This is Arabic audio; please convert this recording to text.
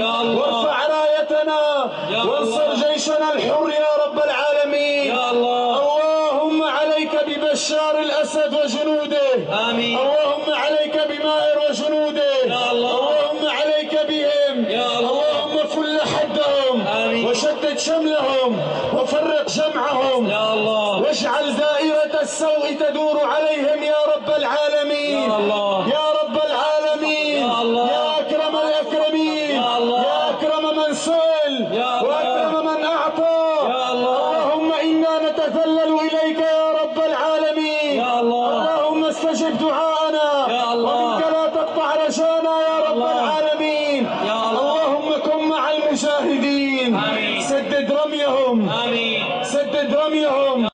يا الله. وارفع رايتنا وانصر. جيشنا الحر يا رب العالمين يا الله اللهم عليك ببشار الأسد وجنوده آمين اللهم عليك بمائر وجنوده يا الله. اللهم عليك بهم يا الله. اللهم فل حدهم آمين. وشتت شملهم وفرق جمعهم يا الله واجعل دائرة السوء تدور عليهم يا رب العالمين يا الله. يا رب العالمين يا الله. يا أكرم الأكرمين. من سئل وأكرم من أعطى. يا الله. اللهم إنا نتذلل إليك يا رب العالمين. يا الله. اللهم استجب دعاءنا. ومنك لا تقطع رجانا يا رب العالمين. يا الله. اللهم كن مع المجاهدين آمين. سدد رميهم. آمين. سدد رميهم.